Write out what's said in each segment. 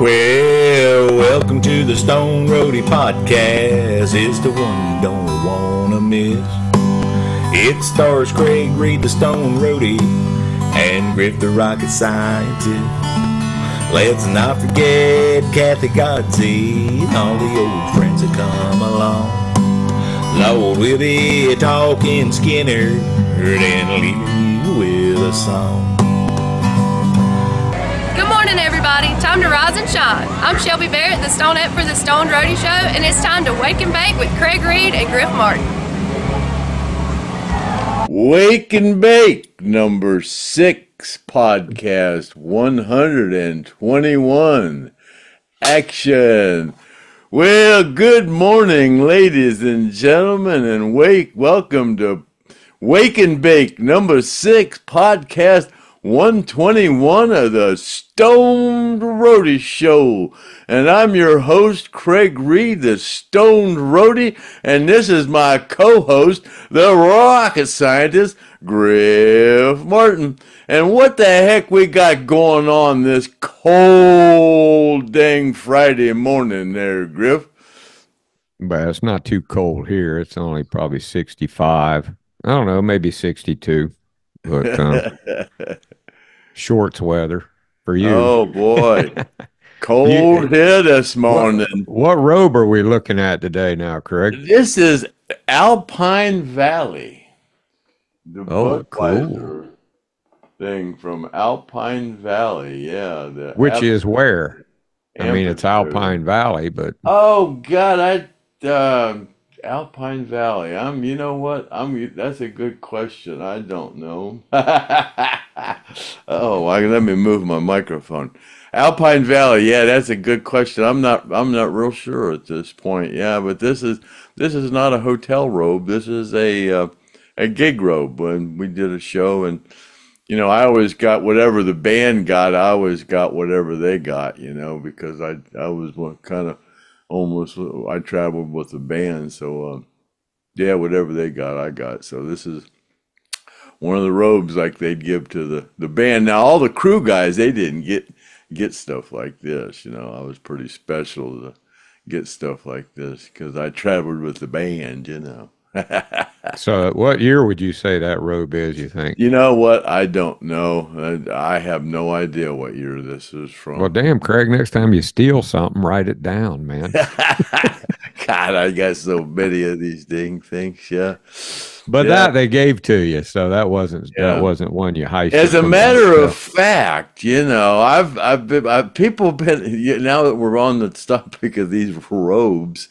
Well, welcome to the Stone Roadie Podcast. It's the one you don't want to miss. It stars Craig Reed, the Stone Roadie, and Griff, the rocket scientist. Let's not forget Kathy Godsey and all the old friends that come along. Lord, we'll be talking Skynyrd and leaving you with a song. Everybody. Time to rise and shine. I'm Shelby Barrett, the Stonette for the Stone Roadie Show, and it's time to wake and bake with Craig Reed and Griff Martin. Wake and Bake, number six podcast, 121. Action. Well, good morning, ladies and gentlemen, and wake. Welcome to Wake and Bake, number six podcast, 121 of the Stoned Roadie Show. And I'm your host, Craig Reed, the Stoned Roadie, and this is my co-host, the rocket scientist, Griff Martin. And what the heck we got going on this cold dang Friday morning there, Griff? But it's not too cold here. It's only probably 65. I don't know, maybe 62. But um, shorts weather for you. Oh boy. Cold here this morning. What robe are we looking at today now, Craig? This is Alpine Valley. The Oh, Budweiser thing from Alpine Valley. Yeah. The Which is where? I mean, it's Alpine Valley, but Oh God, I um Alpine Valley. I'm. You know what? I'm. That's a good question. I don't know. oh, I, let me move my microphone. Alpine Valley. Yeah, that's a good question. I'm not. I'm not real sure at this point. Yeah, but this is this is not a hotel robe. This is a uh, a gig robe. When we did a show and. You know, I always got whatever the band got. I always got whatever they got. You know, because I I was kind of almost I traveled with the band, so um, yeah, whatever they got, I got. So this is one of the robes like they'd give to the the band. Now all the crew guys they didn't get get stuff like this. You know, I was pretty special to get stuff like this because I traveled with the band. You know. So what year would you say that robe is, you think? You know what? I don't know. I, I have no idea what year this is from. Well, damn, Craig, next time you steal something, write it down, man. God, I got so many of these ding things. Yeah. But Yeah. that they gave to you, so that wasn't Yeah. that wasn't one you heisted. As a matter of fact, you know, I've I've been I've, people been you- now that we're on the topic of these robes,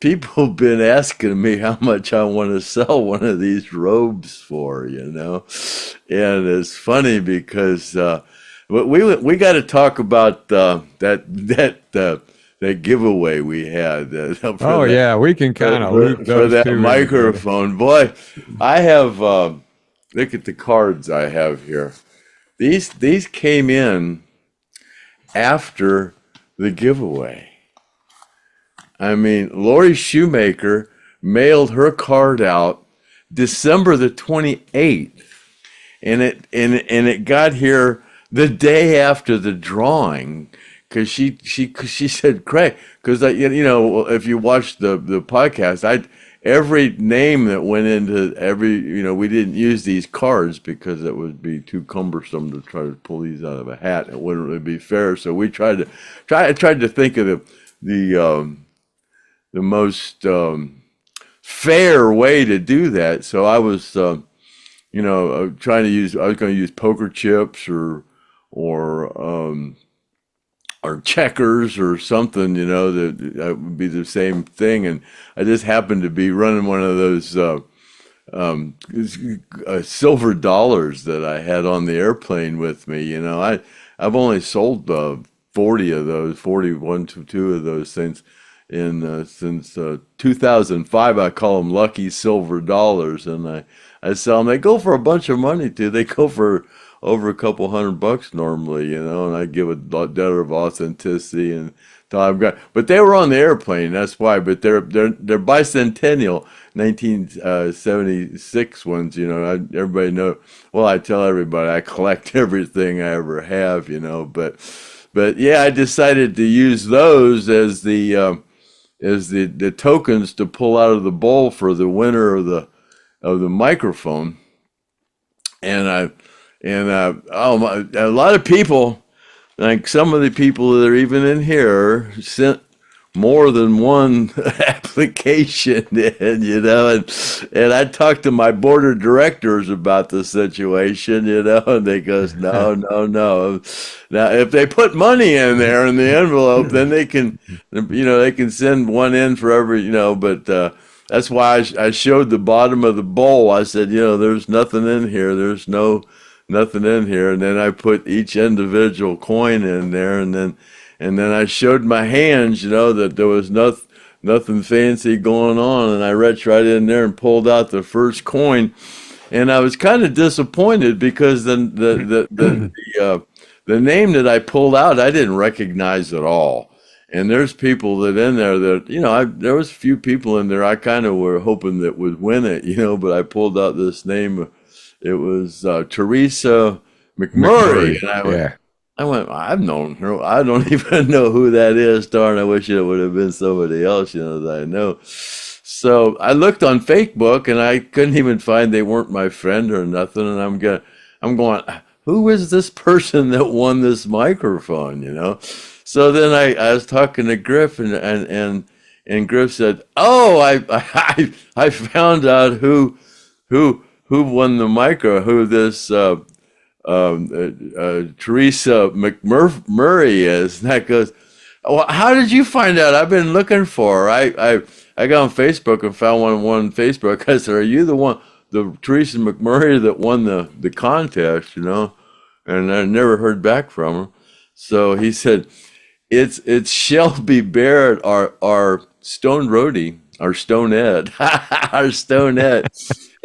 people have been asking me how much I want to sell one of these robes for, you know, and it's funny because uh, but we we got to talk about uh, that that uh, that giveaway we had. Uh, Oh that- yeah, we can kind of for, for that microphone. Boy, I have um, look at the cards I have here. These these came in after the giveaway. I mean, Lori Shoemaker mailed her card out December the 28th and it and and it got here the day after the drawing because she she she said Craig because you know if you watch the the podcast I every name that went into every you know we didn't use these cards because it would be too cumbersome to try to pull these out of a hat it wouldn't really be fair so we tried to try I tried to think of the the um, the most um, fair way to do that so I was. Um, you know, uh, trying to use, I was going to use poker chips or, or, um, or checkers or something, you know, that, that would be the same thing. And I just happened to be running one of those, uh, um, uh, silver dollars that I had on the airplane with me. You know, I, I've only sold, uh, 40 of those, 41 to two of those things in, uh, since, uh, 2005. I call them lucky silver dollars. And I, I sell them. They go for a bunch of money too. They go for over a couple hundred bucks normally, you know. And I give a debt of authenticity and so I've got. But they were on the airplane. That's why. But they're they're they're bicentennial, 1976 ones. You know, I, everybody know. Well, I tell everybody I collect everything I ever have. You know, but but yeah, I decided to use those as the uh, as the, the tokens to pull out of the bowl for the winner of the of the microphone. And I and uh, oh my, a lot of people, like some of the people that are even in here, sent more than one application in, you know, and and I talked to my board of directors about the situation, you know, and they goes, no, no, no. Now, if they put money in there in the envelope, then they can, you know, they can send one in for every, you know, but uh, that's why I, I showed the bottom of the bowl. I said, you know, there's nothing in here. There's no nothing in here, and then I put each individual coin in there, and then and then I showed my hands, you know, that there was nothing nothing fancy going on, and I reached right in there and pulled out the first coin, and I was kind of disappointed because the the the the, the, uh, the name that I pulled out I didn't recognize at all. And there's people that in there that you know I, there was a few people in there I kind of were hoping that would win it, you know, but I pulled out this name. It was uh, Teresa McMurray, McMurray, and I yeah. I went, I've known her. I don't even know who that is. Darn, I wish it would have been somebody else, you know, that I know. So I looked on Facebook and I couldn't even find they weren't my friend or nothing. And I'm going, I'm going, who is this person that won this microphone, you know? So then I, I was talking to Griff and, and, and, and Griff said, oh, I, I, I found out who, who, who won the micro, who this, uh, um, uh, uh, Teresa McMurray is. And that goes, well, how did you find out? I've been looking for her. I, I, I got on Facebook and found one on Facebook. I said, are you the one, the Teresa McMurray that won the, the contest, you know? And I never heard back from her. So he said, it's, it's Shelby Barrett, our, our Stone Roadie, our Stonette, our Stonette.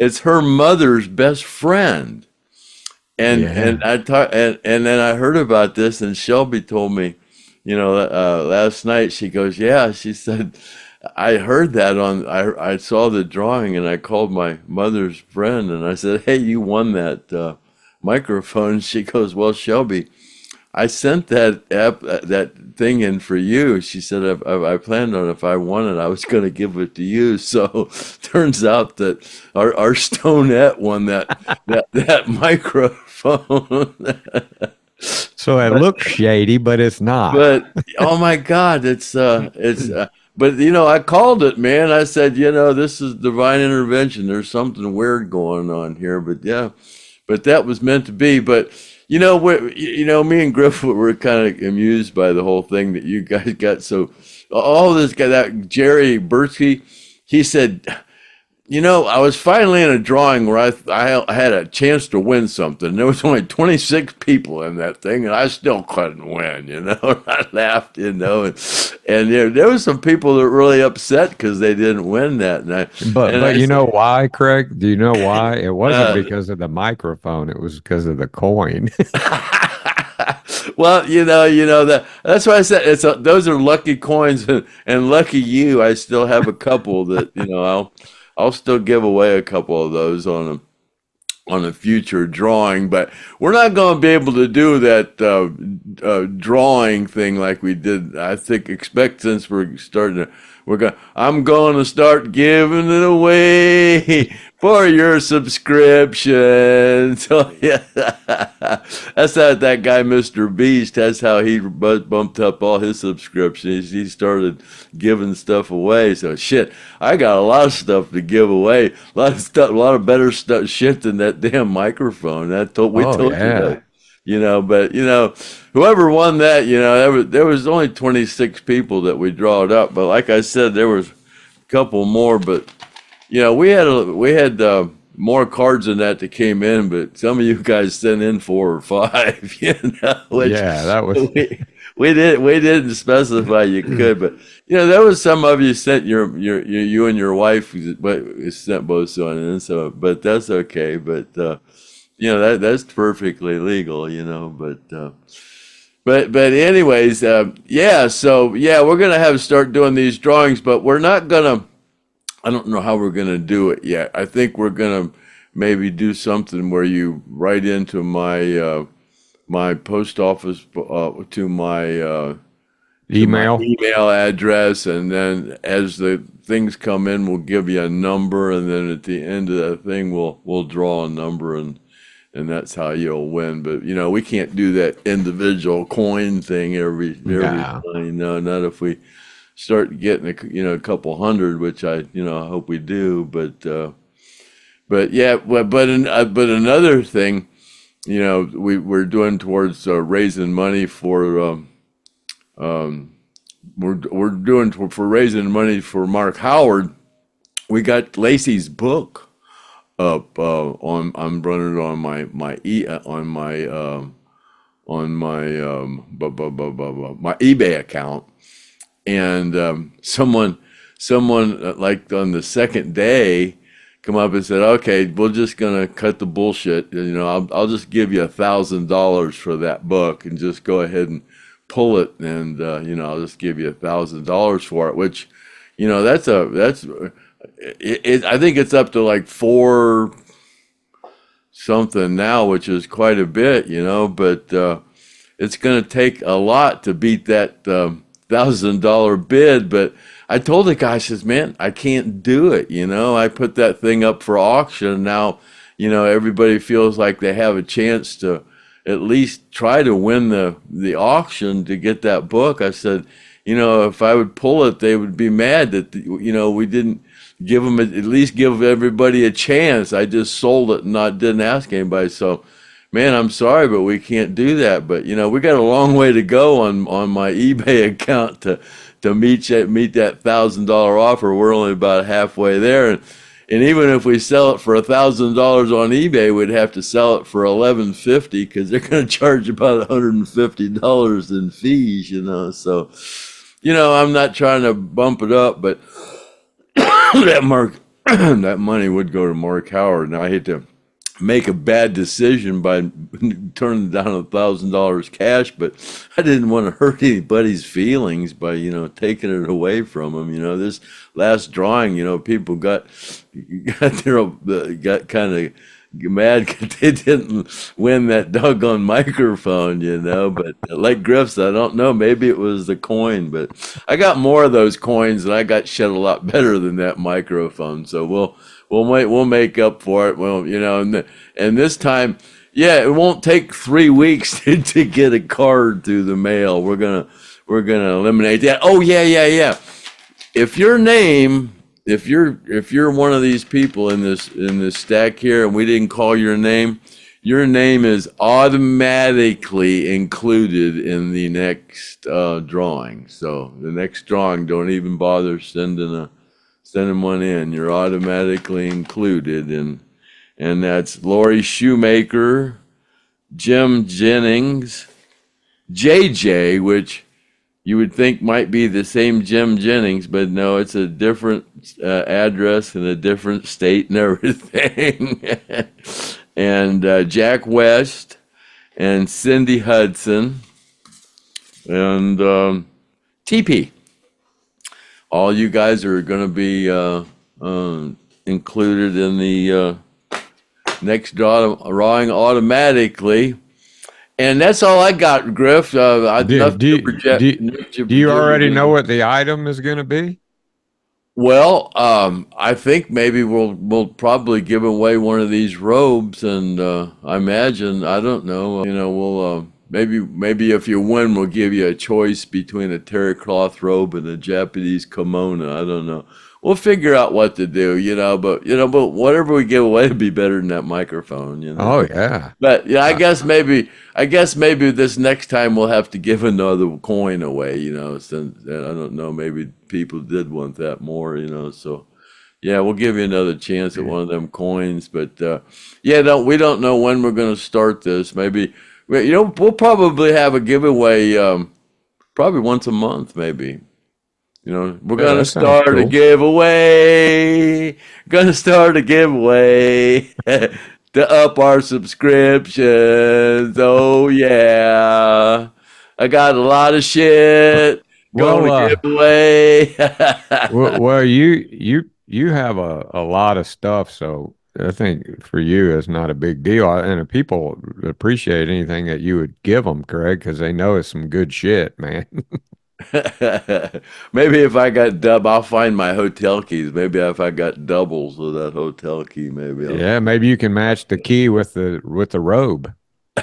it's her mother's best friend and Yeah. and I talked and, and then I heard about this and Shelby told me, you know, uh, last night she goes, yeah, she said, I heard that on I I saw the drawing and I called my mother's friend and I said, hey, you won that uh, microphone. She goes, well, Shelby, I sent that app uh, that thing in for you. She said, I, I, I planned on if I won it, I was going to give it to you. So turns out that our our Stonette won that that that microphone. So it looks shady, but it's not. but oh my God, it's uh, it's. Uh, but you know, I called it, man. I said, you know, this is divine intervention. There's something weird going on here. But yeah, but that was meant to be. But you know, we you know, me and Griff were kind of amused by the whole thing that you guys got. So all this guy, that Jerry Bursky, he said. You know, I was finally in a drawing where I, I had a chance to win something. There was only 26 people in that thing, and I still couldn't win. You know, I laughed. You know, and and there, there was some people that were really upset because they didn't win that night. But And but I you know why, Craig? Do you know why? It wasn't Uh, because of the microphone. It was because of the coin. well, you know, you know that that's why I said it's a, those are lucky coins, and, and lucky you. I still have a couple that you know I'll I'll still give away a couple of those on a on a future drawing, but we're not going to be able to do that uh, uh, drawing thing like we did. I think expect since we're starting to. We're going. I'm going to start giving it away for your subscription. So yeah, that's how that guy, Mr. Beast. That's how he bumped up all his subscriptions. He started giving stuff away. So shit, I got a lot of stuff to give away. A lot of stuff, a lot of better stuff, shit than that damn microphone. That told we Oh, told yeah. you that. You know, but you know, whoever won that, you know, there was, there was only 26 people that we drawed up. But like I said, there was a couple more. But you know, we had a, we had uh, more cards than that that came in. But some of you guys sent in four or five. You know, which yeah, that was we, we did we didn't specify you could, but you know there was some of you sent your your, your you and your wife but sent both on and so but that's okay. But uh, you know that that's perfectly legal, you know. But uh, but but anyways, uh, yeah. So yeah, we're gonna have to start doing these drawings, but we're not gonna. I don't know how we're gonna do it yet. I think we're gonna maybe do something where you write into my uh, my post office uh, to my uh, Email. email address, and then as the things come in, we'll give you a number, and then at the end of that thing, we'll we'll draw a number, and and that's how you'll win. But you know, we can't do that individual coin thing every every Nah. time. No, not if we start getting a you know a couple hundred, which I you know I hope we do. But uh, but yeah, but but an, uh, but another thing, you know, we we're doing towards uh, raising money for. Um, um, we're we're doing for, for raising money for Mark Howard. We got Lacey's book up uh, on. I'm running on my my e uh, on my um, on my um, bu- bu- bu- my eBay account, and um, someone someone uh, like on the second day come up and said, "Okay, we're just gonna cut the bullshit. You know, I'll I'll just give you a thousand dollars for that book, and just go ahead and pull it, and uh, you know, I'll just give you a thousand dollars for it." Which, you know, that's a that's it, it. I think it's up to like four something now, which is quite a bit, you know, but uh, it's going to take a lot to beat that um, thousand dollar bid. But I told the guy, I says, man, I can't do it. You know, I put that thing up for auction. Now, you know, everybody feels like they have a chance to at least try to win the, the auction to get that book. I said, you know, if I would pull it, they would be mad that, you know, we didn't give them, at least give everybody a chance. I just sold it and not, didn't ask anybody. So, man, I'm sorry, but we can't do that. But you know, we got a long way to go on on my eBay account to to meet that meet that thousand dollar offer. We're only about halfway there, and and even if we sell it for a thousand dollars on eBay, we'd have to sell it for eleven fifty because they're going to charge about hundred and fifty dollars in fees. You know, so you know, I'm not trying to bump it up, but that Mark that money would go to Mark Howard, and I hate to make a bad decision by turning down a thousand dollars cash, but I didn't want to hurt anybody's feelings by you know taking it away from them. You know, this last drawing, you know, people got got their uh, got kind of mad 'cause they didn't win that doggone microphone, you know. But uh, like Griff's, I don't know. Maybe it was the coin, but I got more of those coins, and I got shit a lot better than that microphone. So we'll we'll make we'll make up for it. Well, you know, and the, and this time, yeah, it won't take three weeks to, to get a card through the mail. We're gonna we're gonna eliminate that. Oh yeah, yeah, yeah. If your name, if you're if you're one of these people in this in this stack here, and we didn't call your name, your name is automatically included in the next uh, drawing. So the next drawing, don't even bother sending a sending one in. You're automatically included, and and that's Lori Shoemaker, Jim Jennings, JJ, which you would think might be the same Jim Jennings, but no, it's a different uh, address in a different state and everything. and uh, Jack West and Cindy Hudson and um, TP. All you guys are going to be uh, um, included in the uh, next draw, drawing automatically. And that's all I got, Griff. Uh, Do- do- to project- do- Do you already know what the item is going to be? Well, um, I think maybe we'll we'll probably give away one of these robes, and uh, I imagine I don't know. You know, we'll uh, maybe maybe if you win, we'll give you a choice between a terry cloth robe and a Japanese kimono. I don't know. We'll figure out what to do. You know, but you know, but whatever we give away would be better than that microphone. You know. Oh yeah. But yeah, I guess maybe I guess maybe this next time we'll have to give another coin away. You know, since I don't know, maybe people did want that more. You know, so yeah, we'll give you another chance at one of them coins. But uh, yeah, no, we don't know when we're going to start this. Maybe you know we'll probably have a giveaway um, probably once a month, maybe. You know, we're Yeah, gonna start a cool. giveaway. Gonna start a giveaway to up our subscriptions. Oh yeah, I got a lot of shit going Well, uh, to give away. well, well, you you you have a, a lot of stuff, so I think for you it's not a big deal, and people appreciate anything that you would give them, Craig, because they know it's some good shit, man. Maybe if I got dub, I'll find my hotel keys. Maybe if I got doubles of that hotel key, maybe. I'll... yeah, maybe you can match the key with the with the robe.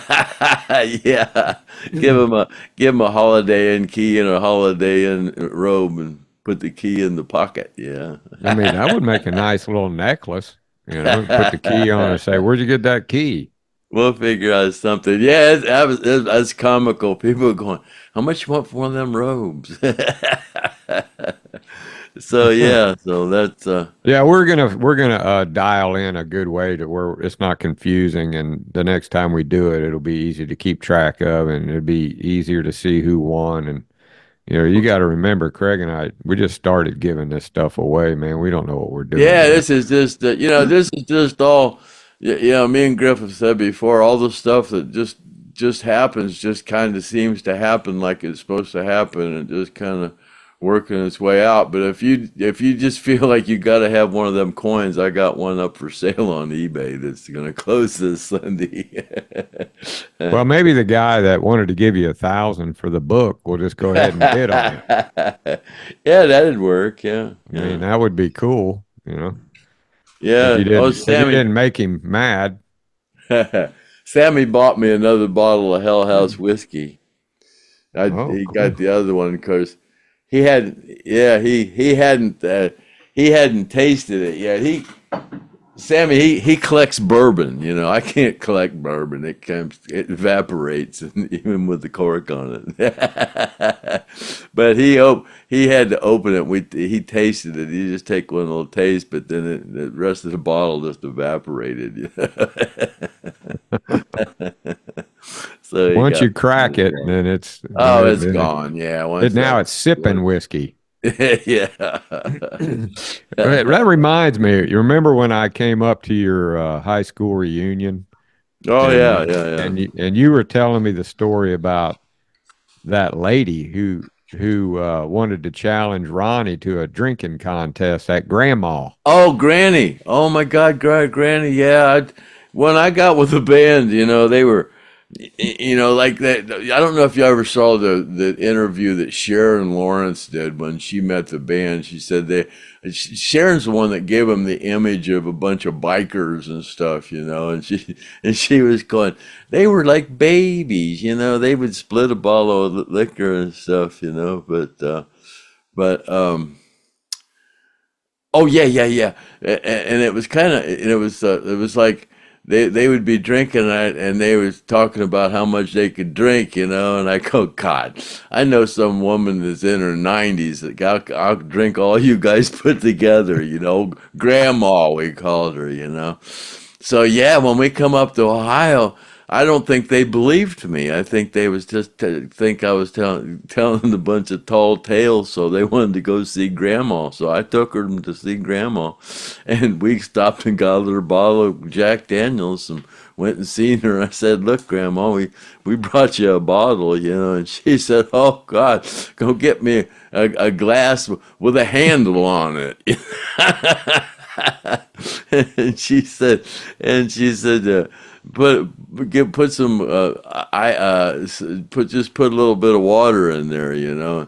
yeah, give him a give him a Holiday Inn key and a Holiday Inn robe, and put the key in the pocket. Yeah, I mean, that would make a nice little necklace. You know, put the key on and say, "Where'd you get that key?" We'll figure out something. Yeah, it's, was- it's, it's comical. People are going, "How much you want for one of them robes?" so yeah, so that's uh, Yeah, we're gonna we're gonna uh, dial in a good way to where it's not confusing, and the next time we do it, it'll be easy to keep track of, and it'll be easier to see who won. And you know, you got to remember, Craig and I, we just started giving this stuff away, man. We don't know what we're doing. Yeah, yet. this is just uh, you know this is just all y- you know. Me and Griffith said before, all the stuff that just just happens just kind of seems to happen like it's supposed to happen, and just kind of working its way out. But if you if you just feel like you got to have one of them coins, I got one up for sale on eBay that's going to close this Sunday. Well, maybe the guy that wanted to give you a thousand for the book will just go ahead and bid on it. yeah, that'd work. Yeah, I mean, that would be cool, you know. Yeah. If you didn't, oh, if you Sammy. didn't make him mad. Sammy bought me another bottle of Hell House whiskey. I, Oh, he cool. got the other one because he hadn't. Yeah, he he hadn't. Uh, he hadn't tasted it yet. He Sammy he he collects bourbon. You know, I can't collect bourbon. It comes it evaporates even with the cork on it. but he op- he had to open it. We he tasted it. He just take one little taste, but then it, the rest of the bottle just evaporated. so Once you crack it, then it's Oh, it's it- gone. Yeah. Once now it's sipping whiskey. yeah. That that reminds me. You remember when I came up to your uh, high school reunion? oh And- yeah, yeah, yeah. And you, and you were telling me the story about that lady who who uh, wanted to challenge Ronnie to a drinking contest at Grandma. Oh, Granny. Oh my God, Gra- Granny. Yeah. I, when I got with the band, you know, they were, you know, like that. I don't know if you ever saw the the interview that Sharon Lawrence did when she met the band. She said they, Sharon's the one that gave them the image of a bunch of bikers and stuff, you know, and she and she was going, they were like babies, you know, they would split a bottle of liquor and stuff, you know, but uh, but um. Oh yeah, yeah, yeah, and it was kind of, and it was, uh, it was like they they would be drinking and they was talking about how much they could drink, you know, and I go, God, I know some woman that's in her nineties that I'll, I'll drink all you guys put together, you know, Grandma we called her, you know. So yeah, when we come up to Ohio, I don't think they believed me. I think they was just think I was telling telling a bunch of tall tales, so they wanted to go see Grandma. So I took her to see Grandma, and we stopped and got her a bottle of Jack Daniels and went and seen her. I said, "Look, Grandma, we we brought you a bottle, you know." And she said, "Oh God, go get me a, a glass with a handle on it." and she said, and she said, uh, put get put some uh, I uh, put just put a little bit of water in there, you know,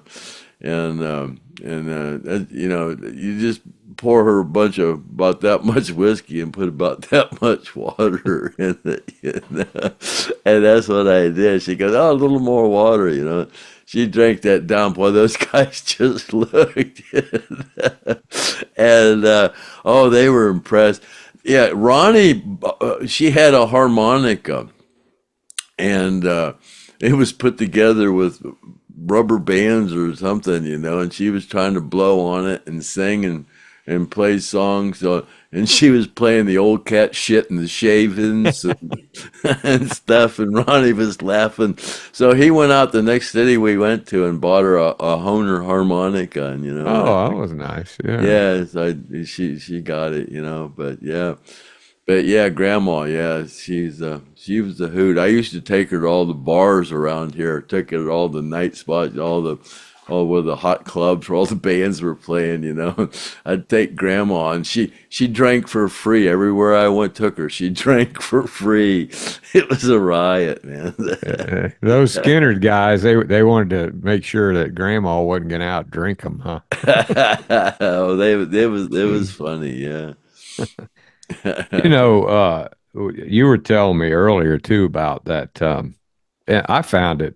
and um, and uh, you know you just pour her a bunch of about that much whiskey and put about that much water in it, you know? and that's what I did. She goes, oh, a little more water, you know. She drank that down. Boy, those guys just looked, and uh, oh, they were impressed. Yeah, Ronnie, uh, she had a harmonica, and uh, it was put together with rubber bands or something, you know, and she was trying to blow on it and sing and and play songs. Uh, and she was playing the old cat shit and the shavings and, and stuff. And Ronnie was laughing. So he went out the next city we went to and bought her a, a Hohner harmonica. And, you know, Oh, that was nice. Yeah. yeah, so I, she she got it, you know. But yeah, but yeah, grandma, yeah, she's uh, she was a hoot. I used to take her to all the bars around here. Took her to all the night spots, all the all where the hot clubs where all the bands were playing. You know, I'd take grandma, and she she drank for free everywhere I went. Took her, she drank for free. It was a riot, man. Uh, those Skynyrd guys, they they wanted to make sure that Grandma wasn't going to out drink them, huh? oh, they it was it was funny, yeah. you know, uh, you were telling me earlier too about that. Um, I found it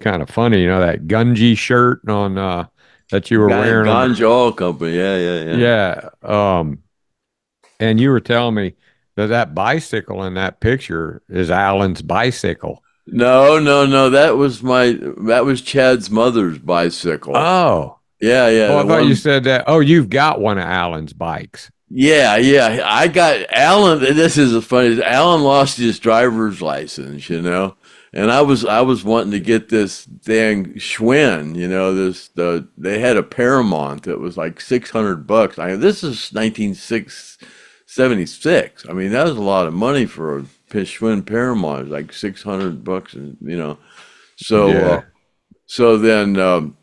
kind of funny, you know, that Gunji shirt on uh, that you were Gun- wearing. Ganja Oil Company, yeah, yeah, yeah. yeah. Um, and you were telling me that that bicycle in that picture is Allen's bicycle. No, no, no. That was my that was Chad's mother's bicycle. Oh, yeah, yeah. oh I the thought you said that. Oh, you've got one of Allen's bikes. Yeah, yeah. I got Allen. This is a funny. Allen lost his driver's license, you know, and I was I was wanting to get this dang Schwinn, you know, this the they had a Paramount that was like six hundred bucks. I this is nineteen seventy six. I mean, that was a lot of money for a Schwinn Paramount. It was like six hundred bucks, and you know, so Yeah. uh, so then. Um,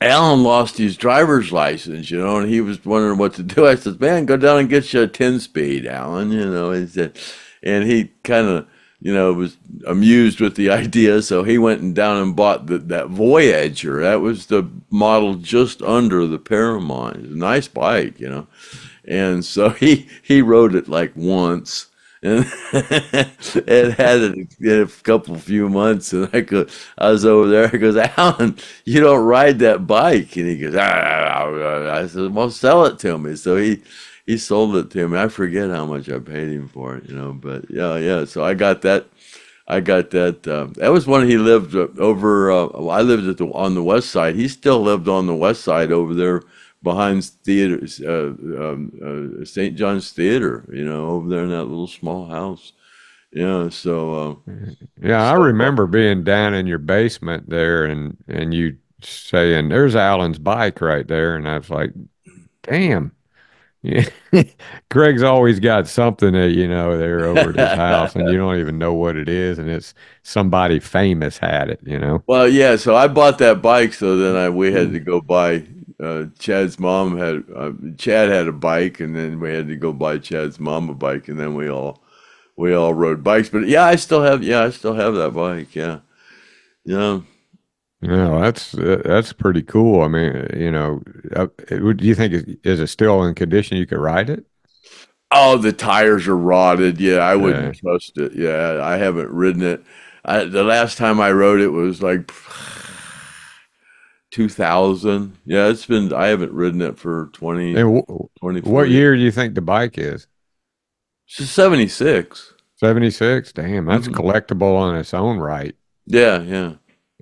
Allen lost his driver's license, you know, and he was wondering what to do. I said, "Man, go down and get you a ten speed, Allen." You know, he said, and he kind of, you know, was amused with the idea, so he went and down and bought the, that Voyager. That was the model just under the Paramount. Nice bike, you know, and so he he rode it like once. And it had it in a couple few months, and I go, I was over there. He goes, Allen, you don't ride that bike, and he goes, ah, ah, ah." I said, well, sell it to me. So he he sold it to me. I forget how much I paid him for it, you know, but yeah, yeah. So I got that. I got that. Uh, that was when he lived uh, over. Uh, I lived at the on the west side. He still lived on the west side over there behind theaters, uh, um, uh, St. John's Theater. You know, over there in that little small house. Yeah. So uh, Yeah, I So- remember being down in your basement there and and you saying, "There's Allen's bike right there," and I was like, "Damn." Yeah. Greg's always got something that you know there over at his house and you don't even know what it is and it's somebody famous had it, you know. Well, yeah. So I bought that bike. So then I we had to go buy. Uh, Chad's mom had uh, Chad had a bike, and then we had to go buy Chad's mom a bike, and then we all we all rode bikes. But yeah, I still have yeah, I still have that bike. Yeah, yeah. No, that's that's pretty cool. I mean, you know, uh, do you think is it still in condition you could ride it? Oh, the tires are rotted. Yeah, I wouldn't Yeah. trust it. Yeah, I haven't ridden it. I, the last time I rode it was like 2000. Yeah, it's been. I haven't ridden it for 20, And wh- what year do you think the bike is? It's 76. 76? Damn, that's Mhm. collectible on its own right. Yeah, yeah.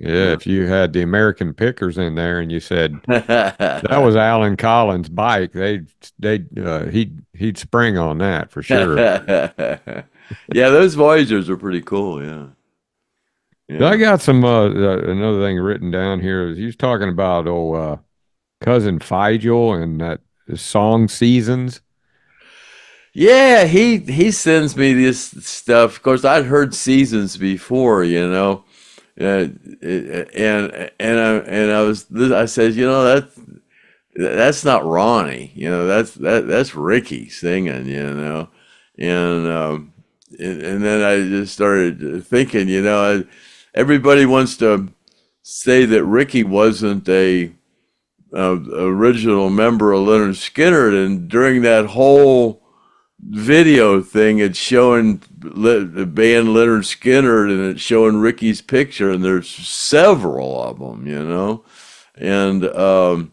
Yeah, if you had the American Pickers in there and you said that was Allen Collins' bike, they'd they uh, he'd he'd spring on that for sure. yeah, those Voyagers are pretty cool. Yeah. I got some uh, uh, another thing written down here is he was talking about oh uh, cousin Figel and that song seasons. Yeah, he he sends me this stuff. Of course, I'd heard seasons before, you know, and and I and I was I said, you know that that's not Ronnie, you know, that's that that's Ricky singing, you know, and um, and, and then I just started thinking, you know, I, everybody wants to say that Ricky wasn't a original member of Lynyrd Skynyrd, and during that whole video thing, it's showing the band Lynyrd Skynyrd, and it's showing Ricky's picture, and there's several of them, you know, and um,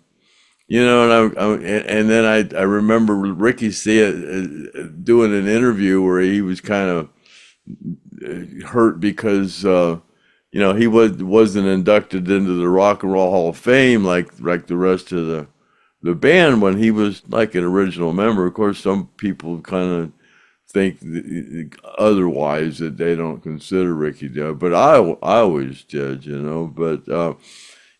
you know, and I, I and then I I remember Ricky see it, uh, doing an interview where he was kind of uh, hurt because. Uh, you know, he was wasn't inducted into the Rock and Roll Hall of Fame like like the rest of the the band when he was like an original member. Of course, some people kind of think otherwise that they don't consider Ricky Dove, but I I always did, you know. But uh,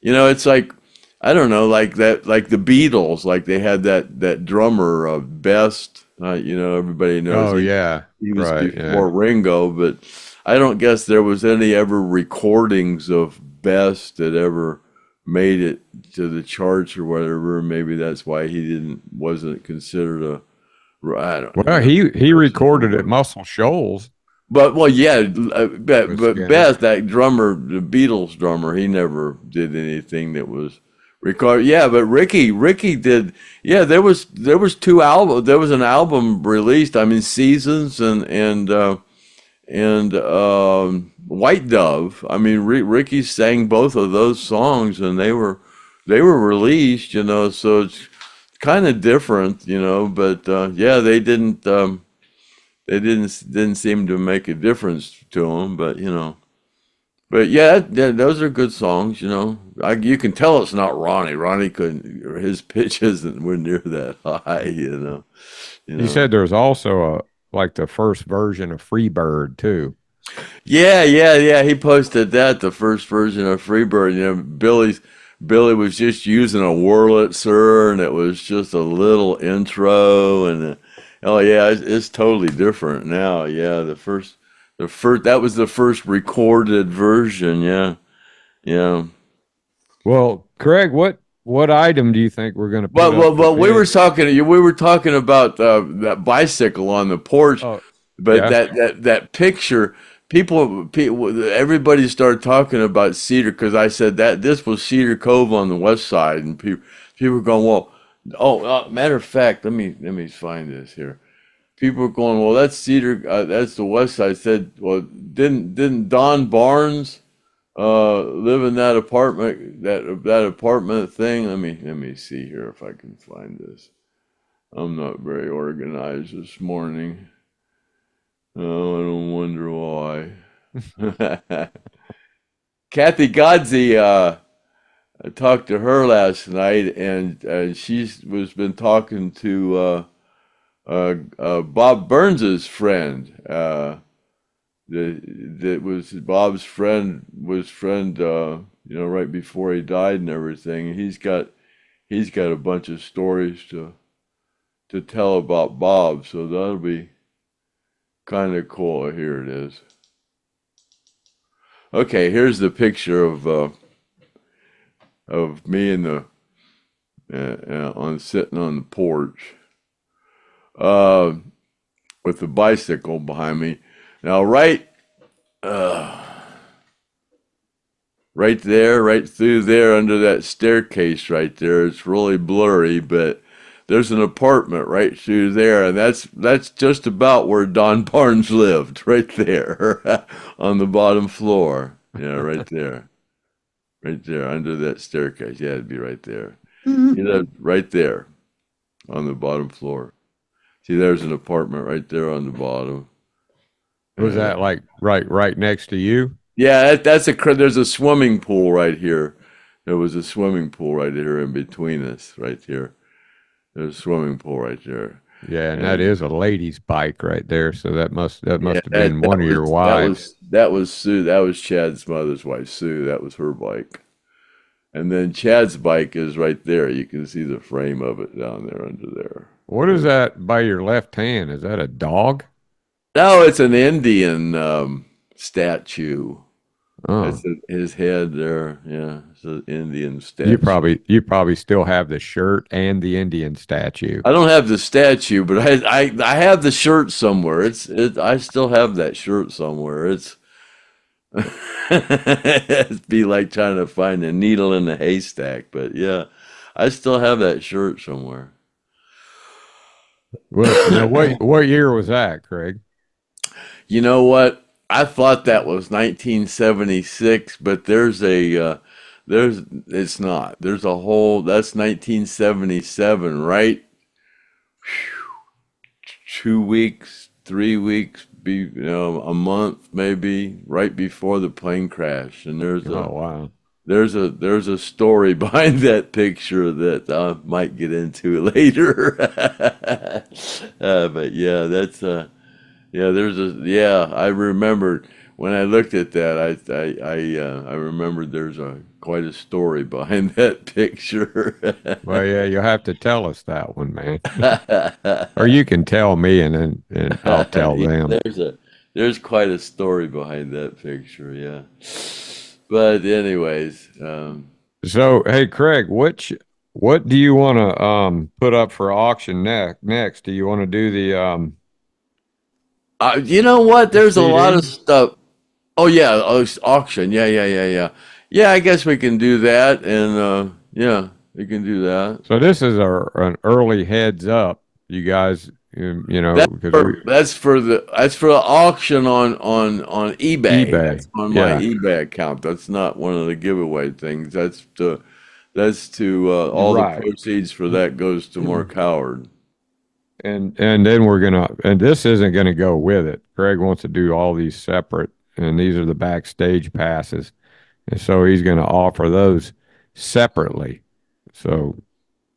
you know, it's like I don't know, like that, like the Beatles, like they had that that drummer uh, Best. Uh, you know, everybody knows. Oh he- yeah, he was right. before yeah. Ringo, but I don't guess there was any ever recordings of Best that ever made it to the charts or whatever. Maybe that's why he didn't wasn't considered a. I don't Well, know. he he recorded at Muscle Shoals. But well, yeah, uh, but, With but Best, that drummer, the Beatles drummer, he never did anything that was recorded. Yeah, but Ricky, Ricky did. Yeah, there was there was two album. There was an album released. I mean, Seasons and and uh, and um, White Dove. I mean, Ri Ricky sang both of those songs, and they were they were released. You know, so it's kind of different. You know, but uh, yeah, they didn't. Um, they didn't didn't seem to make a difference to him, but you know, but yeah, yeah those are good songs. You know, I, you can tell it's not Ronnie. Ronnie couldn't. His pitch isn't we're near that high. You know. You know? He said there was also a like the first version of Freebird too. Yeah, yeah, yeah. He posted that the first version of Freebird. You know, Billy's Billy was just using a Wurlitzer, and it was just a little intro, and oh yeah, it's, it's totally different now. Yeah, the first, the first that was the first recorded version. Yeah, yeah. Well, Craig, what what item do you think we're going to? Well, well, well. We were talking. We were talking about uh, that bicycle on the porch. Oh, But Yeah. that, that that picture, people, people, everybody started talking about Cedar because I said that this was Cedar Cove on the west side, and people people were going, well, oh, uh, matter of fact, let me let me find this here. People were going, well, that's Cedar, uh, that's the west side. I said, well, didn't didn't Don Barnes uh, live in that apartment that that apartment thing? Let me let me see here if I can find this. I'm not very organized this morning. Oh, I don't wonder why. Kathy Godsey, uh, I talked to her last night, and and she's was been talking to uh, uh, uh, Bob Burns's friend. That that was Bob's friend was friend. Uh, you know, right before he died and everything. He's got he's got a bunch of stories to to tell about Bob, so that'll be kind of cool. Here it is. Okay, here's the picture of uh, of me and the uh, uh, on sitting on the porch uh, with the bicycle behind me. Now, right, uh, right there, right through there, under that staircase, right there. It's really blurry, but there's an apartment right through there, and that's that's just about where Don Barnes lived, right there, on the bottom floor. Yeah, right there, right there, under that staircase. Yeah, it'd be right there. He lived right there, on the bottom floor. See, there's an apartment right there on the bottom. Was mm-hmm. that like right right next to you? Yeah, that, that's a cr- there's a swimming pool right here. There was a swimming pool right here in between us, right here. There's a swimming pool right there. Yeah, and that Yeah. is a lady's bike right there. So that must that must Yeah, have been that one of your wives. That was, that was Sue. That was Chad's mother's wife, Sue. That was her bike. And then Chad's bike is right there. You can see the frame of it down there under there. What is that by your left hand? Is that a dog? No, it's an Indian um, statue. Oh, It's a, his head there. Yeah, it's an Indian statue. you probably you probably still have the shirt and the Indian statue. I don't have the statue, but I I, I have the shirt somewhere. It's it. I still have that shirt somewhere. It's it'd be like trying to find a needle in a haystack. But yeah, I still have that shirt somewhere. Well, now, what what year was that, Craig? You know what? I thought that was 1976, but there's a uh, there's it's not. There's a whole that's 1977, right? Two weeks, three weeks, be you know a month maybe, right before the plane crash, and there's a Oh wow. there's a there's a story behind that picture that I might get into later. uh, but yeah, that's uh, yeah. There's a yeah. I remembered when I looked at that. I I I, uh, I remembered there's a quite a story behind that picture. Well, yeah, you'll have to tell us that one, man. Or you can tell me, and then and I'll tell them. There's a there's quite a story behind that picture, yeah. But anyways, um, So, hey, Craig, which what do you want to um put up for auction next? Next, do you want to do the um? Uh, you know what? There's a lot of stuff. Oh yeah, oh, auction. Yeah, yeah, yeah, yeah. Yeah, I guess we can do that, and uh, yeah, we can do that. So this is a an early heads up, you guys. You, you know, That's for, we, that's for the that's for the auction on on on eBay. eBay, That's on my yeah, eBay account. That's not one of the giveaway things. That's to that's to uh, all the proceeds for that goes to Mark Howard. And and then we're gonna and this isn't gonna go with it. Greg wants to do all these separate, and these are the backstage passes, and so he's gonna offer those separately. So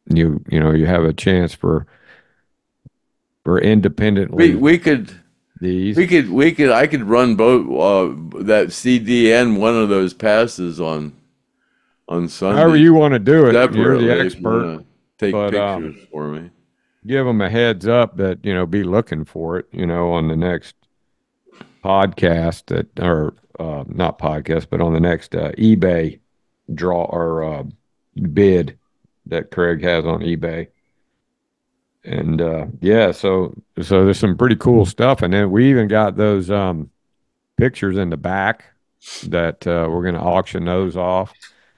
you you know you have a chance for for independently we we could these. we could we could I could run both uh, that CD and one of those passes on on Sunday. However you want to do it, you're the expert. take But um, pictures for me. Give them a heads up that you know be looking for it. You know on the next podcast that or uh, not podcast, but on the next uh, eBay draw or uh, bid that Craig has on eBay. And uh, yeah, so so there's some pretty cool stuff, and then we even got those um, pictures in the back that uh, we're going to auction those off.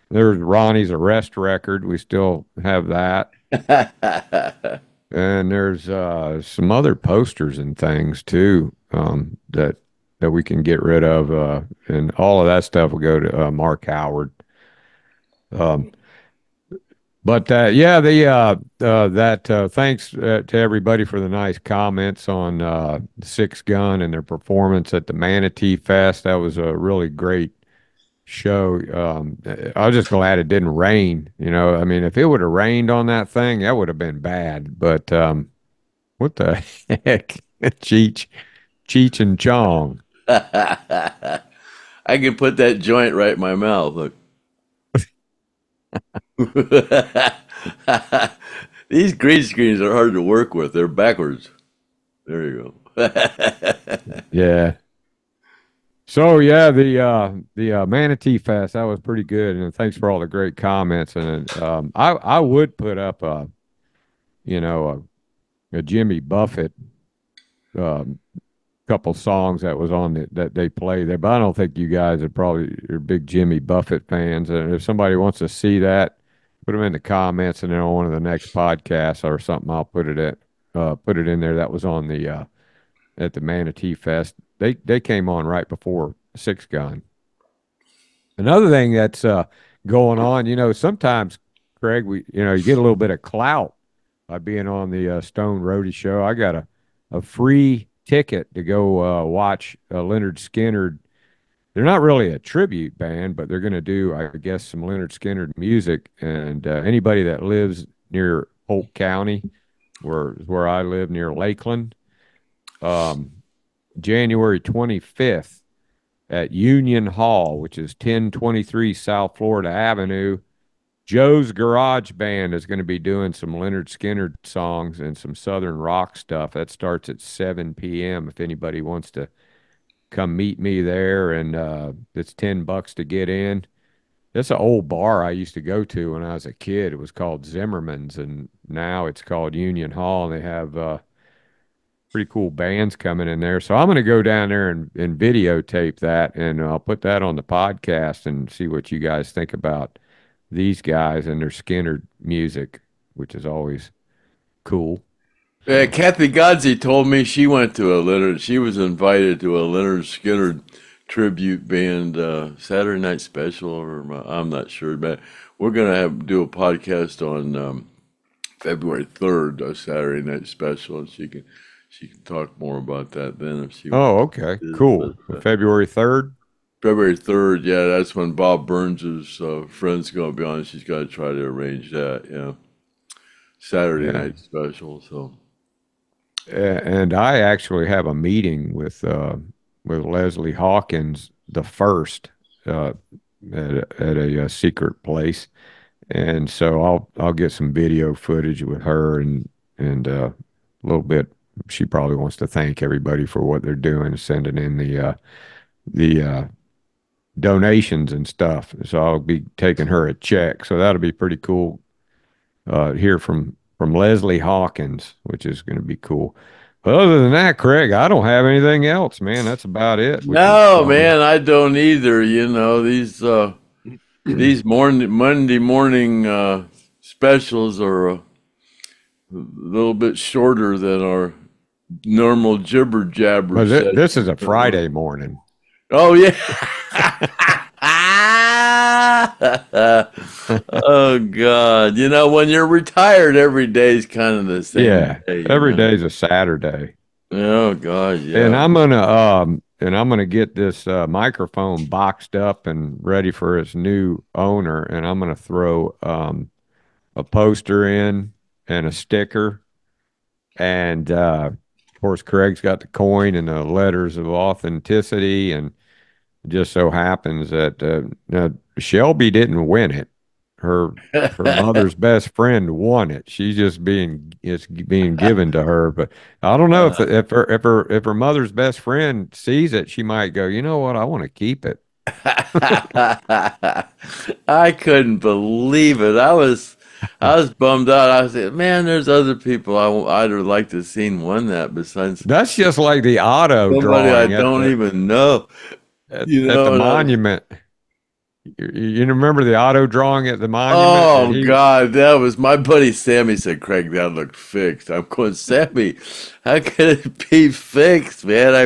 There's Ronnie's arrest record. We still have that. And there's uh, some other posters and things too um, that that we can get rid of, uh, and all of that stuff will go to uh, Mark Howard. Um, but uh, yeah, the uh, uh, that thanks to everybody for the nice comments on Six Gun and their performance at the Manatee Fest. That was a really great show. Um, I was just glad it didn't rain. You know, I mean, if it would have rained on that thing, that would have been bad. But um, what the heck, Cheech, Cheech and Chong. I can put that joint right in my mouth. Look. These green screens are hard to work with. They're backwards. There you go. Yeah. So yeah, the uh, the uh, Manatee Fest that was pretty good, and thanks for all the great comments. And um, I I would put up a you know a, a Jimmy Buffett um, couple songs that was on the, that they play there, but I don't think you guys are probably are big Jimmy Buffett fans. And if somebody wants to see that, put them in the comments, and then on one of the next podcasts or something, I'll put it at uh, put it in there. That was on the uh, at the Manatee Fest. They they came on right before Six Gun. Another thing that's uh, going on, you know, sometimes Craig, we you know you get a little bit of clout by being on the uh, Stoned Roadie show. I got a a free ticket to go uh, watch uh, Lynyrd Skynyrd. They're not really a tribute band, but they're going to do, I guess, some Lynyrd Skynyrd music. And uh, anybody that lives near Polk County, where where I live near Lakeland, um, January 25th at Union Hall, which is 1023 South Florida Avenue. Joe's Garage Band is going to be doing some Lynyrd Skynyrd songs and some Southern rock stuff. That starts at 7 p.m. If anybody wants to come meet me there, and uh, it's 10 bucks to get in. That's an old bar I used to go to when I was a kid. It was called Zimmerman's, and now it's called Union Hall, and they have uh, pretty cool bands coming in there. So I'm going to go down there and, and videotape that, and I'll put that on the podcast and see what you guys think about these guys and their Skynyrd music, which is always cool. Uh, Kathy Godsey told me she went to a Lynyrd. She was invited to a Lynyrd Skynyrd tribute band uh, Saturday night special, or uh, I'm not sure, but we're gonna have do a podcast on um, February third, a Saturday night special, and she can she can talk more about that then if she Oh, okay, cool. but, uh, February 3rd. February third. Yeah, that's when Bob Burns's uh, friend's gonna be on. She's got to try to arrange that. Yeah, Saturday Yeah. night special. So. And I actually have a meeting with uh, with Leslie Hawkins the first uh, at a, at a, uh secret place, and so I'll I'll get some video footage with her and and uh, a little bit. She probably wants to thank everybody for what they're doing, sending in the uh, the uh, donations and stuff. So I'll be taking her a check. So that'll be pretty cool. Uh, hear from from Leslie Hawkins, which is going to be cool. But other than that, Craig, I don't have anything else, man. That's about it. No, man, I don't either. You know these uh, these morning Monday morning uh, specials are a little bit shorter than our normal jibber jabber. But thi- this is a Friday morning. Oh yeah. oh God! You know when you're retired, every day's kind of the same. Yeah, day, every know? day's a Saturday. Oh God! Yeah. And I'm gonna um and I'm gonna get this uh, microphone boxed up and ready for its new owner, and I'm gonna throw um a poster in and a sticker, and uh, course Craig's got the coin and the letters of authenticity, and just so happens that uh, now Shelby didn't win it. Her her mother's best friend won it. She's just being it's being given to her. But I don't know if if her if her if her mother's best friend sees it, she might go, you know what, I want to keep it. I couldn't believe it. I was, I was bummed out. I said, "Man, there's other people I'd have liked to have seen won that besides That's just like the auto somebody drawing I don't the, even know." at, you at the and I- monument. You, you remember the Otto drawing at the monument? Oh God, that was my buddy Sammy said, "Craig, that looked fixed." I'm going, Sammy, how could it be fixed, man? I,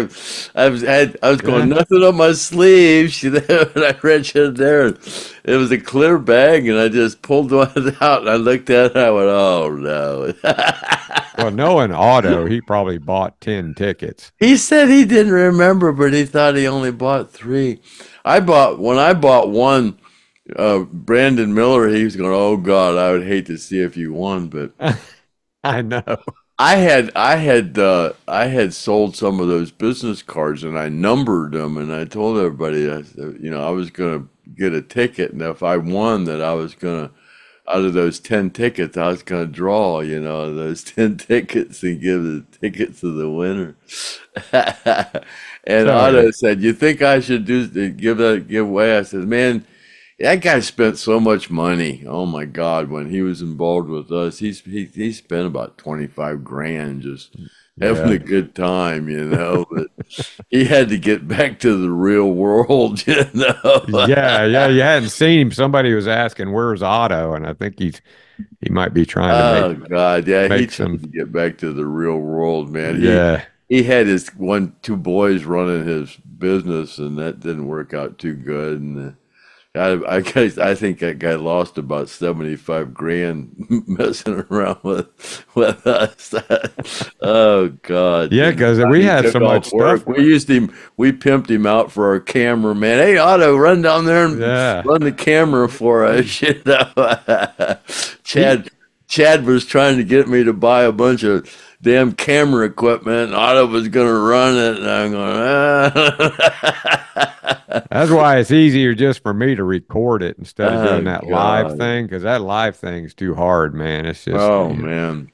I was had, I was going nothing on my sleeves, you know, and I reached in there, and it was a clear bag, and I just pulled one out, and I looked at it, and I went, "Oh no." Well, knowing Otto, he probably bought ten tickets. He said he didn't remember, but he thought he only bought three. I bought when I bought one. Uh, Brandon Miller, he was going, "Oh God, I would hate to see if you won," but I know. I had I had uh, I had sold some of those business cards and I numbered them and I told everybody I you know I was gonna get a ticket and if I won that I was gonna out of those ten tickets I was gonna draw you know those ten tickets and give the tickets to the winner. and Sorry. Otto said, "You think I should do give that give away?" I said, "Man." That guy spent so much money. Oh my God! When he was involved with us, he's he he spent about twenty five grand just having Yeah. a good time, you know. But he had to get back to the real world, you know. yeah, yeah, you hadn't seen him. Somebody was asking, "Where's Otto?" And I think he's he might be trying to Oh make. God, yeah, he some- to get back to the real world, man. He, Yeah, he had his one two boys running his business, and that didn't work out too good. And uh, I, I guess I think that guy lost about seventy five grand messing around with with us. oh God! Yeah, 'cause we had so much work. stuff. We used him. We pimped him out for our cameraman. Hey, Otto, run down there and Yeah. run the camera for us. You know, Chad. Chad was trying to get me to buy a bunch of damn camera equipment. And Otto was going to run it, and I'm going. Ah. that's why it's easier just for me to record it instead of Oh, doing that live God. thing because that live thing's too hard, man. It's just oh you know, man,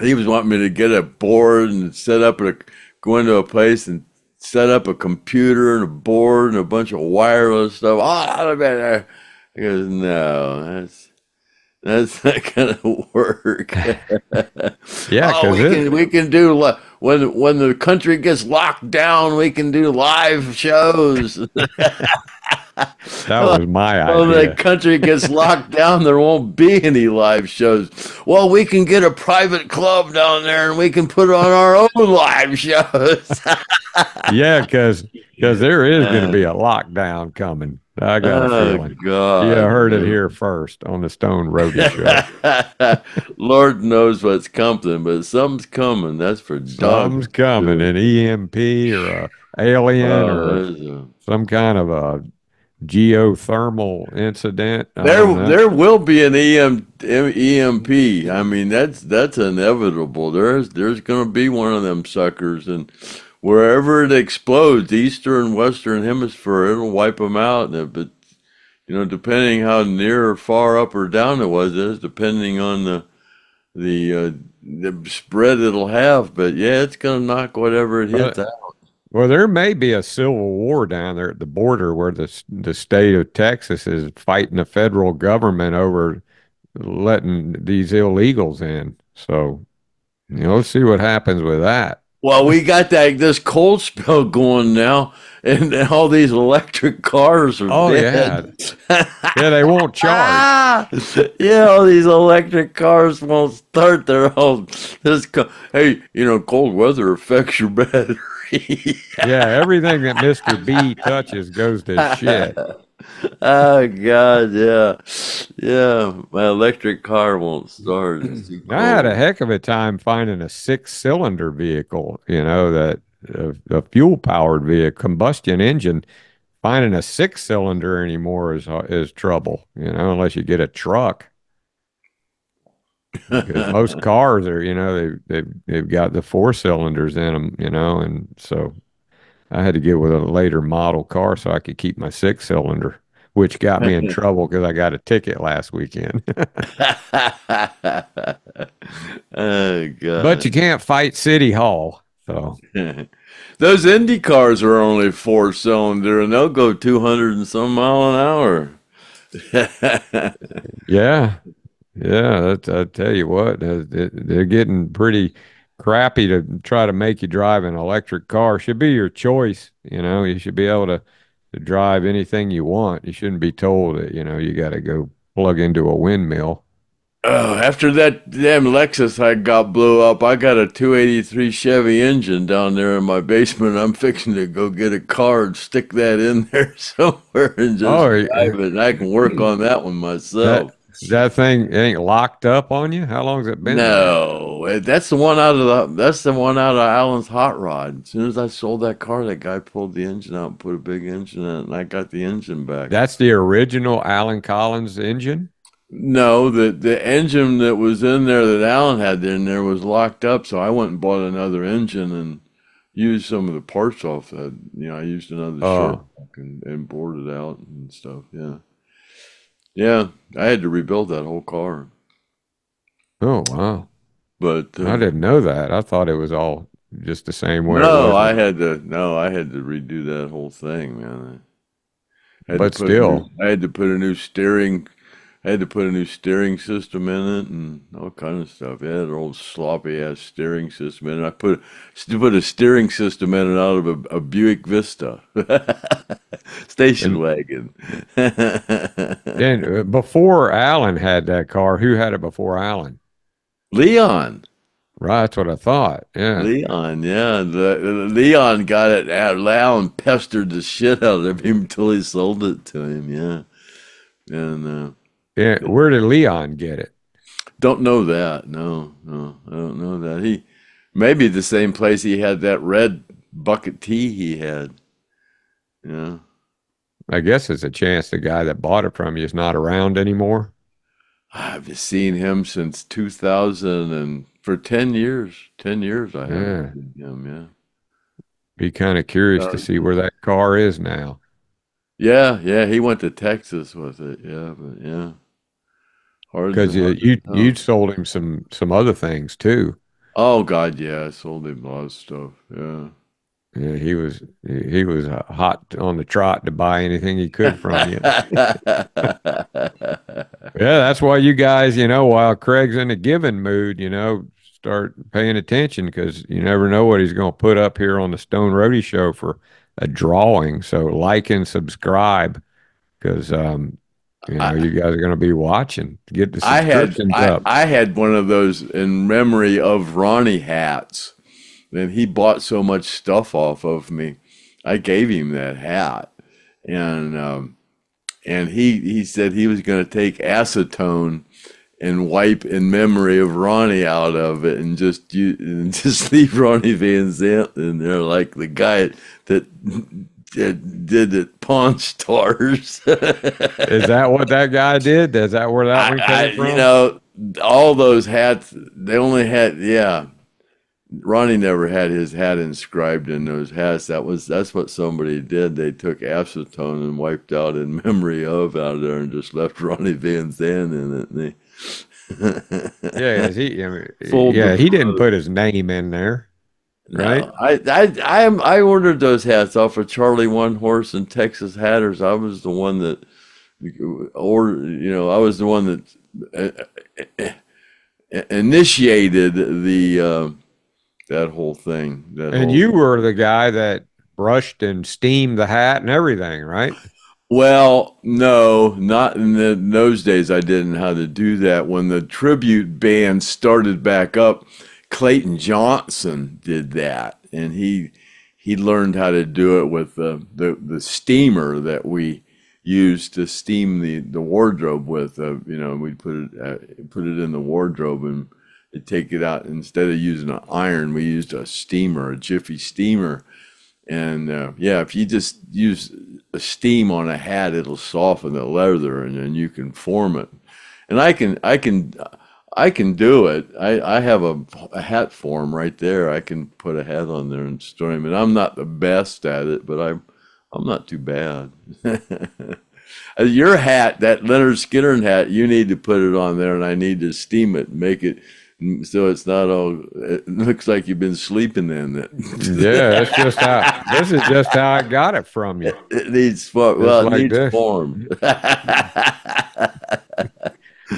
he was wanting me to get a board and set up a go into a place and set up a computer and a board and a bunch of wireless stuff. Oh, I goes, no, that's that's not gonna work. Yeah, oh, 'cause we it- can we can do li- when when the country gets locked down, we can do live shows. that was my Well, idea. the country gets locked down, there won't be any live shows. Well, we can get a private club down there and we can put on our own live shows. yeah, because because there is going to uh. be a lockdown coming. I got a oh, feeling. God. Yeah, I heard it here first on the Stoned Roadie show. Lord knows what's coming, but something's coming. That's for Something's dog. coming, an EMP or a alien Oh, or a- some kind of a geothermal incident. I There, there will be an EM, EMP. I mean, that's that's inevitable. There's there's going to be one of them suckers, and wherever it explodes, eastern, western hemisphere, it'll wipe them out. But you know, depending how near or far up or down it was, is depending on the the uh, the spread it'll have. But yeah, it's going to knock whatever it hits out. Well, there may be a civil war down there at the border where the the state of Texas is fighting the federal government over letting these illegals in. So, you know, let's see what happens with that. Well, we got that this cold spell going now, and all these electric cars are Oh, dead. Yeah, they won't charge. Ah, yeah, all these electric cars won't start. They're all this. Co- hey, you know, cold weather affects your battery. Yeah, everything that Mr. B touches goes to shit. Oh God, yeah, yeah. My electric car won't start. I had a heck of a time finding a six cylinder vehicle, you know, that a, a fuel powered vehicle, combustion engine. Finding a six cylinder anymore is is trouble, you know, unless you get a truck most cars are, you know, they they they've got the four cylinders in them, you know, and so I had to get with a later model car so I could keep my six cylinder, which got me in trouble because I got a ticket last weekend. oh God. but you can't fight City Hall, so. Those Indy cars are only four cylinder and they'll go 200 and some mile an hour. Yeah, yeah. That's, I tell you what, uh, they're getting pretty crappy to try to make you drive an electric car. Should be your choice. You know, you should be able to, to drive anything you want. You shouldn't be told that, you know, you got to go plug into a windmill. oh, after that damn Lexus I got blew up, I got a 283 Chevy engine down there in my basement. I'm fixing to go get a car and stick that in there somewhere and just Oh, drive it. And I can work on that one myself. That thing ain't locked up on you? How long's it been? No, eh, that's the one out of the that's the one out of Allen's hot rod. As soon as I sold that car, that guy pulled the engine out and put a big engine in it, and I got the engine back. That's the original Allen Collins engine? no, the the engine that was in there that Allen had in there was locked up, so I went and bought another engine and used some of the parts off that. You know, I used another block and, and bored it out and stuff. Yeah, yeah, I had to rebuild that whole car, Oh, wow. but uh, I didn't know that. I thought it was all just the same way. No. I had to. No, I had to redo that whole thing, man. I But put new- still. I had to put a new steering. I had to put a new steering system in it and all kind of stuff. Yeah, an old sloppy ass steering system in it. I put put a steering system in it out of a, a Buick Vista station wagon. And uh, before Allen had that car, who had it before Allen? Leon. Right, that's what I thought. Yeah. Leon, yeah, the, Leon got it out. Allen pestered the shit out of him until he sold it to him. Yeah, and uh, yeah. Where did Leon get it? don't know that. No, no, I don't know that. He maybe the same place he had that red bucket tea he had. Yeah, I guess it's a chance the guy that bought it from you is not around anymore. I've seen him since 2000 and for 10 years. 10 years I haven't seen him. Yeah. Be kind of curious Uh, to see where that car is now. Yeah, yeah, he went to Texas with it. Yeah, but yeah. Because you you you sold him some some other things too. Oh God, yeah, I sold him a lot of stuff. Yeah. Yeah, he was he was hot on the trot to buy anything he could from you. Yeah, that's why you guys, you know, while Craig's in a giving mood, you know, start paying attention because you never know what he's going to put up here on the Stoned Roadie Show for a drawing. So like and subscribe because, um, you know, I- you guys are going to be watching. Get the I had subscriptions I, up. I had one of those in memory of Ronnie hats. And he bought so much stuff off of me. I gave him that hat. And um and he he said he was going to take acetone and wipe in memory of Ronnie out of it and just you and just leave Ronnie Van Zant in there like the guy that did, it Pawn Stars. Is that what that guy did? Is that where that one came I, I, from? you know, all those hats, they only had, yeah. Ronnie never had his hat inscribed in those hats. That was that's what somebody did. They took acetone and wiped out in memory of out there and just left Ronnie Van Zant in it. And yeah, 'cause he, I mean, yeah, he didn't put his name in there. Right? No, I, I, I, I ordered those hats off of Charlie One Horse and Texas Hatters. I was the one that ordered, you know, I was the one that uh, initiated the, uh, that whole thing. That and whole, you were the guy that brushed and steamed the hat and everything, right? Well, no, not in, the, in those days. I didn't know how to do that. When the tribute band started back up, Clayton Johnson did that, and he he learned how to do it with the the, the steamer that we used to steam the, the wardrobe with. Uh, you know, we'd put it uh, put it in the wardrobe and take it out instead of using an iron. We used a steamer, a Jiffy steamer, and uh, yeah, if you just use a steam on a hat, it'll soften the leather, and then you can form it. And I can I can I can do it. I, I have a, a hat form right there. I can put a hat on there and store him. And I'm not the best at it, but I'm I'm not too bad. Uh, your hat, that Lynyrd Skynyrd hat, you need to put it on there, and I need to steam it, and make it so it's not all. It looks like you've been sleeping in it. yeah, that's just how. This is just how I got it from you. It needs form. Well, like it needs this. form.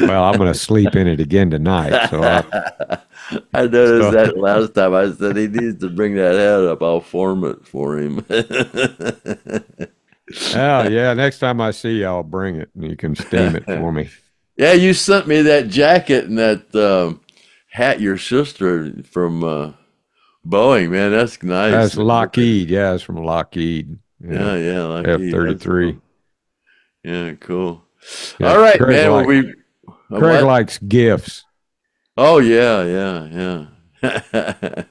well, I'm going to sleep in it again tonight. So I, I noticed so. that last time. I said he needs to bring that head up. I'll form it for him. oh yeah, next time I see you, I'll bring it and you can steam it for me. Yeah, you sent me that jacket and that um, hat. Your sister from uh, Boeing, man, that's nice. That's Lockheed. Yeah, it's from Lockheed. Yeah, yeah, F thirty three. Yeah, cool. Yeah, All right, man. Like, we Craig what? likes gifts. Oh yeah, yeah, yeah.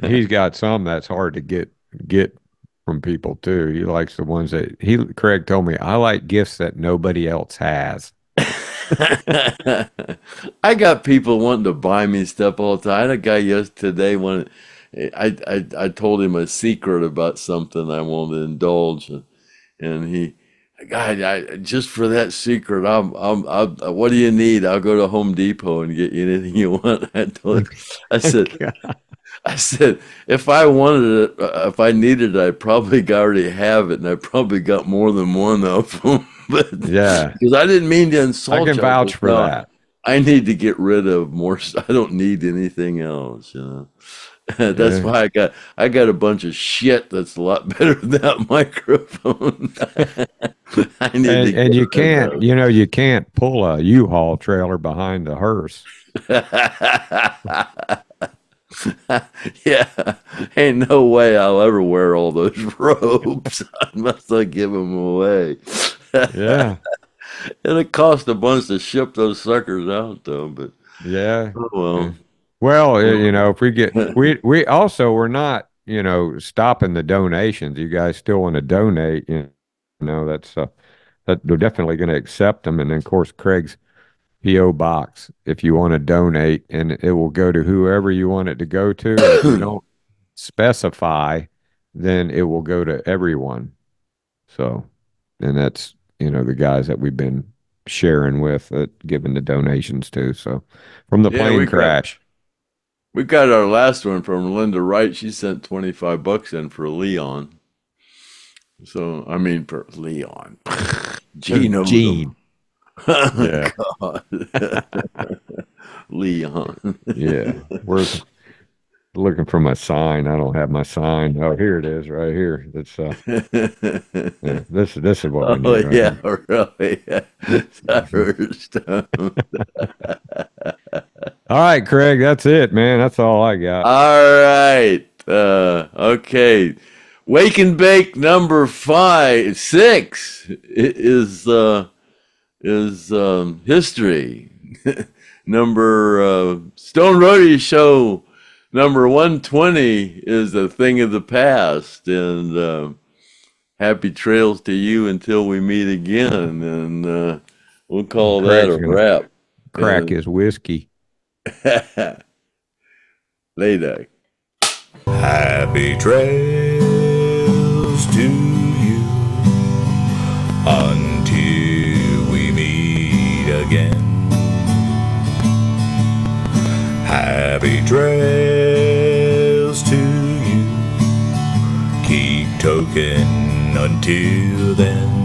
He's got some that's hard to get get from people too. He likes the ones that he Craig told me I like gifts that nobody else has. I got people wanting to buy me stuff all the time. I had a guy yesterday wanted I, I I told him a secret about something I wanted to indulge and he God, I, just for that secret, I'm, I'm, I'm, what do you need? I'll go to Home Depot and get you anything you want. I told I said, I said, if I wanted it, uh, if I needed it, I probably already have it, and I probably got more than one of them. but yeah, because I didn't mean to insult. I can vouch for no, that. I need to get rid of more. I don't need anything else. You know. that's yeah. why I got I got a bunch of shit that's a lot better than that microphone. I need and, and you can't, you know, you can't pull a U-Haul trailer behind a hearse. yeah, ain't no way I'll ever wear all those robes. I must have give them away. yeah, and it cost a bunch to ship those suckers out, though. But yeah, oh, well. Well, you know, if we get we we also we're not you know stopping the donations. You guys still want to donate, you know, that's uh, that they're definitely going to accept them. And then of course Craig's PO box if you want to donate, and it will go to whoever you want it to go to. if you don't specify, then it will go to everyone. So, and that's you know the guys that we've been sharing with, uh, giving the donations to. So, from the yeah, plane crash. Got- we got our last one from Linda Wright. She sent 25 bucks in for Leon. So, I mean, for Leon. Gene. Gene. yeah. Leon. yeah. Where's looking for my sign. I don't have my sign. Oh, here it is, right here. That's uh, yeah, this this is what. We need, oh yeah, really. First. All right, Craig. That's it, man. That's all I got. All right. Uh, okay. Wake and bake number five, six is uh, is um, history. number uh, Stoned Roadie show number 120 is a thing of the past and uh, happy trails to you until we meet again and uh, we'll call that a wrap crack and, his whiskey Later. Happy trails to you until we meet again. Happy trails to you. Keep token until then.